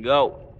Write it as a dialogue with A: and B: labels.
A: Go.